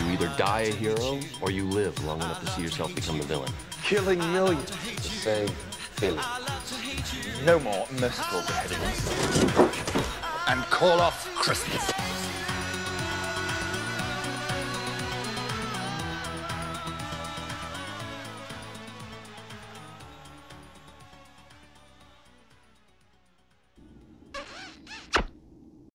You either die a hero or you live long enough to see yourself become a villain. Killing millions. The same feeling. No more merciful beheadings. And call off Christmas.